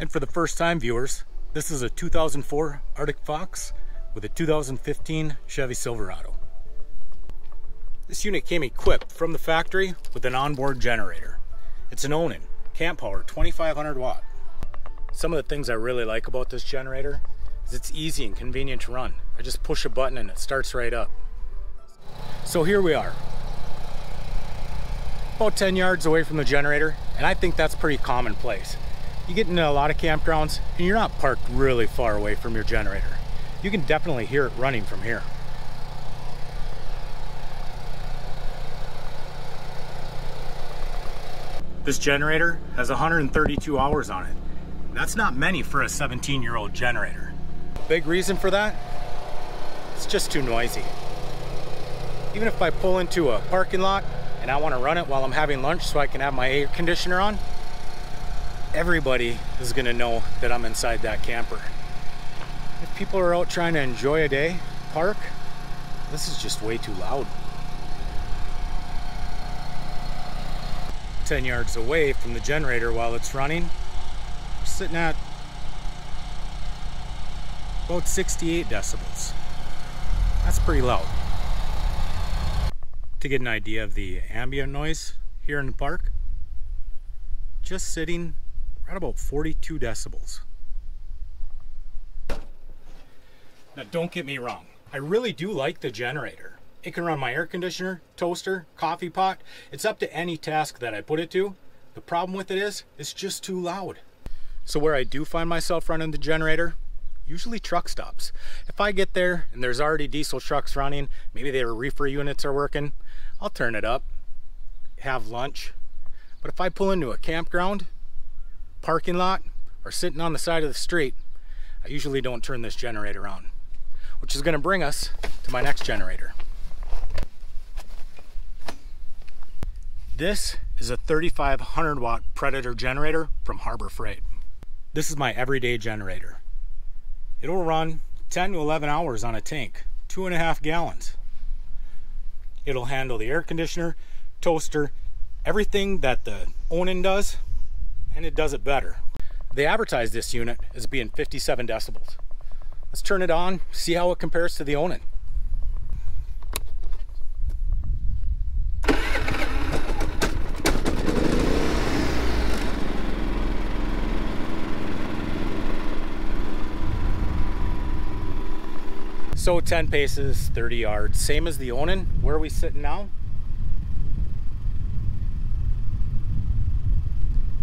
And for the first time viewers, this is a 2004 Arctic Fox with a 2015 Chevy Silverado. This unit came equipped from the factory with an onboard generator. It's an Onan, camp power 2500 watt. Some of the things I really like about this generator is it's easy and convenient to run. I just push a button and it starts right up. So here we are, about 10 yards away from the generator, and I think that's pretty commonplace. You get into a lot of campgrounds and you're not parked really far away from your generator. You can definitely hear it running from here. This generator has 132 hours on it. That's not many for a 17 year old generator. Big reason for that? It's just too noisy. Even if I pull into a parking lot and I want to run it while I'm having lunch so I can have my air conditioner on, everybody is going to know that I'm inside that camper. If people are out trying to enjoy a day, park, this is just way too loud. 10 yards away from the generator while it's running, we're sitting at about 68 decibels. That's pretty loud. To get an idea of the ambient noise here in the park, just sitting right about 42 decibels. Now don't get me wrong, I really do like the generator. It can run my air conditioner, toaster, coffee pot. It's up to any task that I put it to. The problem with it is, it's just too loud. So where I do find myself running the generator, usually truck stops. If I get there and there's already diesel trucks running, maybe their reefer units are working, I'll turn it up, have lunch. But if I pull into a campground, parking lot, or sitting on the side of the street, I usually don't turn this generator on. Which is gonna bring us to my next generator. This is a 3500 watt Predator generator from Harbor Freight. This is my everyday generator. It'll run 10 to 11 hours on a tank, two and a half gallons. It'll handle the air conditioner, toaster, everything that the Onan does, and it does it better. They advertise this unit as being 57 decibels. Let's turn it on, see how it compares to the Onan. So 10 paces, 30 yards, same as the Onan. Where are we sitting now?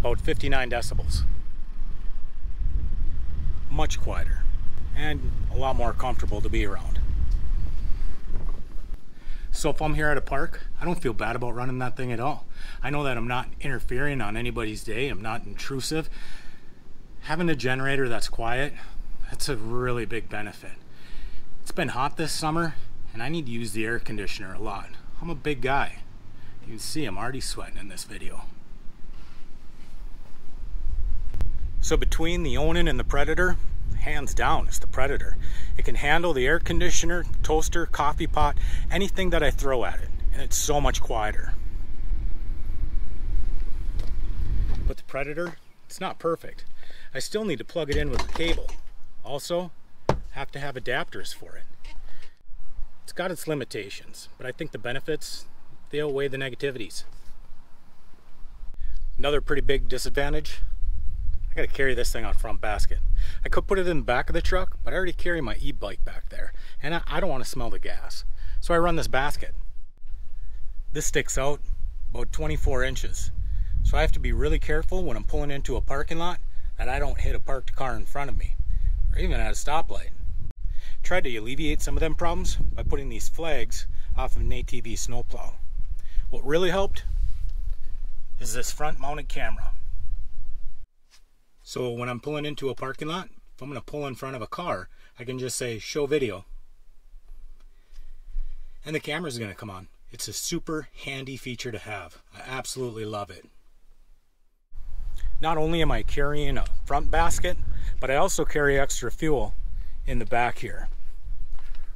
About 59 decibels. Much quieter and a lot more comfortable to be around. So if I'm here at a park, I don't feel bad about running that thing at all. I know that I'm not interfering on anybody's day. I'm not intrusive. Having a generator that's quiet, that's a really big benefit. It's been hot this summer and I need to use the air conditioner a lot. I'm a big guy. You can see I'm already sweating in this video. So between the Onan and the Predator, hands down, it's the Predator. It can handle the air conditioner, toaster, coffee pot, anything that I throw at it. And it's so much quieter. But the Predator, it's not perfect. I still need to plug it in with a cable. Also, have to have adapters for it. It's got its limitations, but I think the benefits, they outweigh the negativities. Another pretty big disadvantage, I gotta carry this thing on front basket. I could put it in the back of the truck, but I already carry my e-bike back there, and I, I don't wanna smell the gas. So I run this basket. This sticks out about 24 inches. So I have to be really careful when I'm pulling into a parking lot that I don't hit a parked car in front of me, or even at a stoplight tried to alleviate some of them problems by putting these flags off of an ATV snowplow. What really helped is this front mounted camera. So when I'm pulling into a parking lot, if I'm going to pull in front of a car, I can just say show video. And the camera is going to come on. It's a super handy feature to have. I absolutely love it. Not only am I carrying a front basket, but I also carry extra fuel in the back here.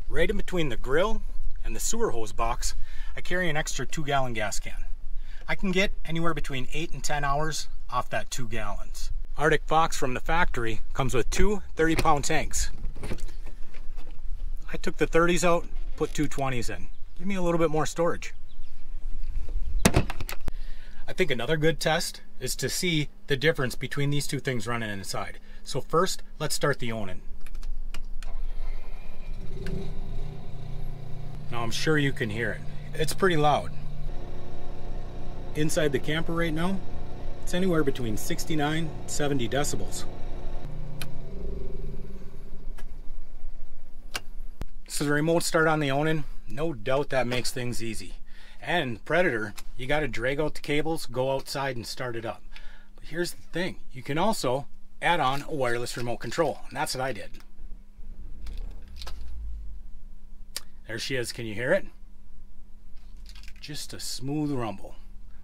Right in between the grill and the sewer hose box, I carry an extra two gallon gas can. I can get anywhere between eight and 10 hours off that two gallons. Arctic Fox from the factory comes with two 30 pound tanks. I took the 30s out, put two 20s in. Give me a little bit more storage. I think another good test is to see the difference between these two things running inside. So first, let's start the Onan. Now I'm sure you can hear it. It's pretty loud. Inside the camper right now, it's anywhere between 69 and 70 decibels. So the remote start on the Onan, no doubt that makes things easy. And Predator, you got to drag out the cables, go outside and start it up. But here's the thing, you can also add on a wireless remote control, and that's what I did. There she is, can you hear it? Just a smooth rumble.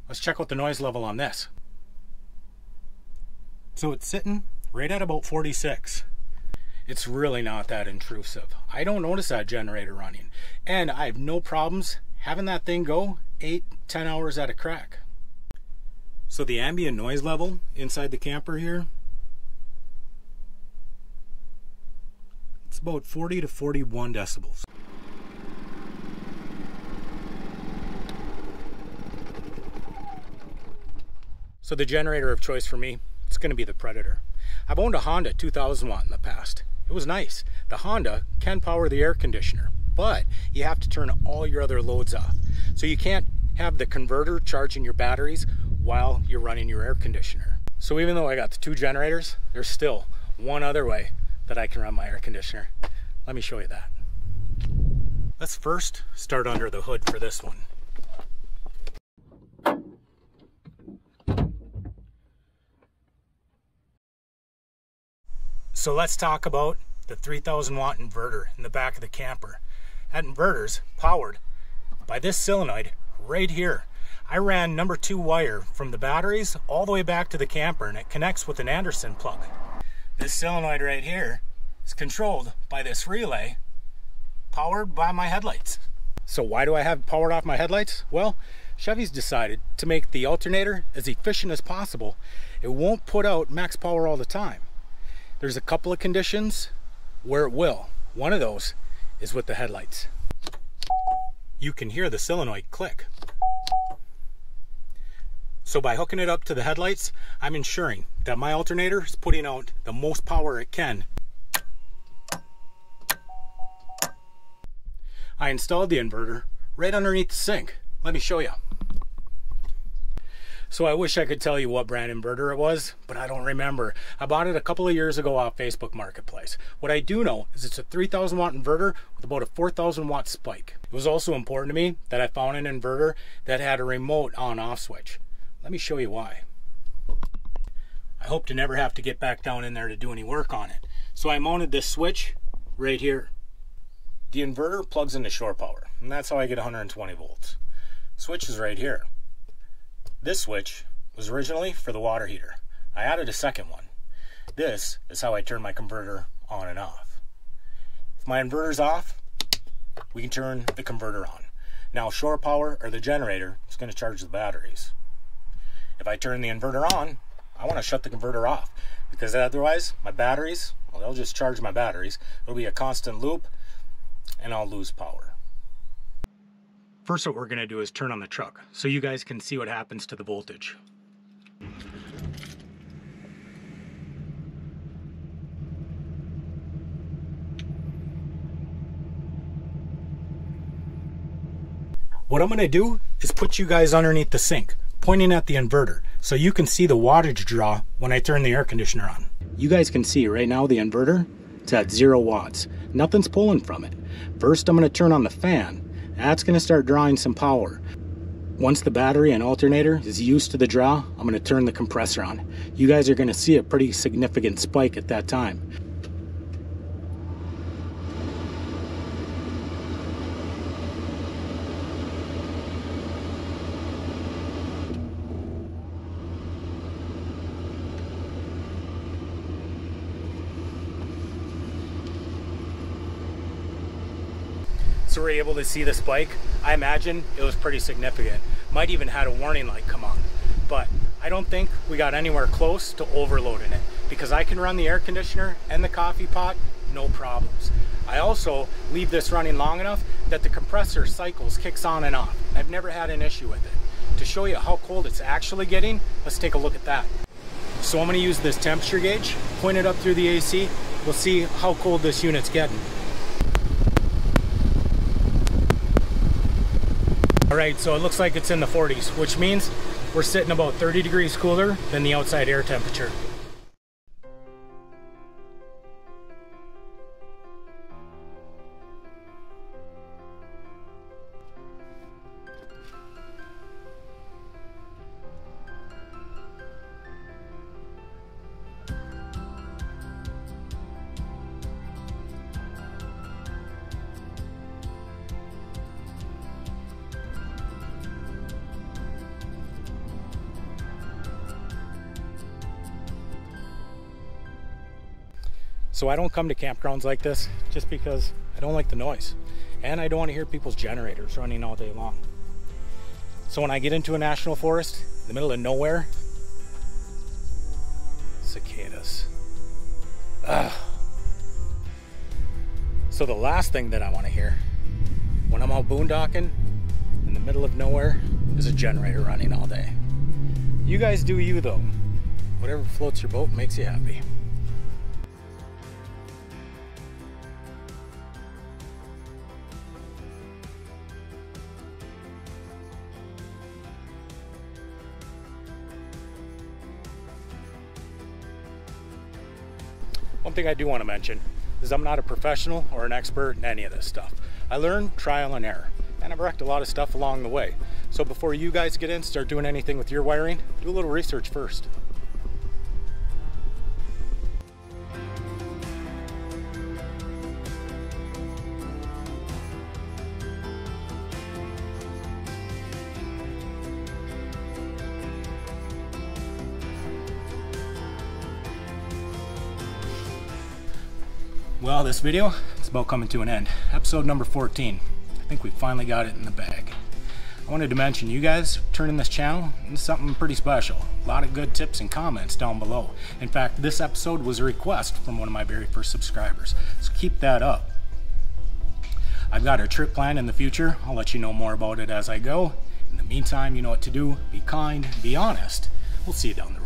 Let's check out the noise level on this. So it's sitting right at about 46. It's really not that intrusive. I don't notice that generator running. And I have no problems having that thing go 8, 10 hours at a crack. So the ambient noise level inside the camper here, it's about 40 to 41 decibels. So the generator of choice for me it's going to be the Predator. I've owned a Honda 2000 watt in the past. It was nice. The Honda can power the air conditioner, but you have to turn all your other loads off. So you can't have the converter charging your batteries while you're running your air conditioner. So even though I got the two generators, there's still one other way that I can run my air conditioner. Let me show you that. Let's first start under the hood for this one. So let's talk about the 3000 watt inverter in the back of the camper. That inverter's powered by this solenoid right here. I ran number two wire from the batteries all the way back to the camper and it connects with an Anderson plug. This solenoid right here is controlled by this relay powered by my headlights. So why do I have powered off my headlights? Well, Chevy's decided to make the alternator as efficient as possible. It won't put out max power all the time. There's a couple of conditions where it will. One of those is with the headlights. You can hear the solenoid click. So by hooking it up to the headlights, I'm ensuring that my alternator is putting out the most power it can. I installed the inverter right underneath the sink. Let me show you. So I wish I could tell you what brand inverter it was, but I don't remember. I bought it a couple of years ago off Facebook Marketplace. What I do know is it's a 3000 watt inverter with about a 4000 watt spike. It was also important to me that I found an inverter that had a remote on off switch. Let me show you why. I hope to never have to get back down in there to do any work on it. So I mounted this switch right here. The inverter plugs into shore power, and that's how I get 120 volts. Switch is right here. This switch was originally for the water heater. I added a second one. This is how I turn my converter on and off. If my inverter's off, we can turn the converter on. Now shore power or the generator is going to charge the batteries. If I turn the inverter on, I want to shut the converter off because otherwise my batteries, well, they'll just charge my batteries. It'll be a constant loop and I'll lose power. First what we're going to do is turn on the truck so you guys can see what happens to the voltage. What I'm going to do is put you guys underneath the sink, pointing at the inverter, so you can see the wattage draw when I turn the air conditioner on. You guys can see right now the inverter, it's at zero watts. Nothing's pulling from it. First I'm going to turn on the fan that's going to start drawing some power. Once the battery and alternator is used to the draw, I'm going to turn the compressor on. You guys are going to see a pretty significant spike at that time. So we're able to see the spike. I imagine it was pretty significant. Might even had a warning light come on. But I don't think we got anywhere close to overloading it because I can run the air conditioner and the coffee pot, no problems. I also leave this running long enough that the compressor cycles kicks on and off. I've never had an issue with it. To show you how cold it's actually getting, let's take a look at that. So I'm gonna use this temperature gauge, point it up through the AC. We'll see how cold this unit's getting. All right, so it looks like it's in the 40s, which means we're sitting about 30 degrees cooler than the outside air temperature. So I don't come to campgrounds like this just because I don't like the noise. And I don't want to hear people's generators running all day long. So when I get into a national forest, in the middle of nowhere, cicadas. Ugh. So the last thing that I want to hear when I'm out boondocking in the middle of nowhere is a generator running all day. You guys do you though. Whatever floats your boat makes you happy. One thing I do want to mention is I'm not a professional or an expert in any of this stuff. I learned trial and error, and I've wrecked a lot of stuff along the way. So before you guys get in, start doing anything with your wiring, do a little research first. Well, this video is about coming to an end. Episode number 14. I think we finally got it in the bag. I wanted to mention you guys turning this channel into something pretty special. A lot of good tips and comments down below. In fact, this episode was a request from one of my very first subscribers. So keep that up. I've got a trip planned in the future. I'll let you know more about it as I go. In the meantime, you know what to do. Be kind, be honest. We'll see you down the.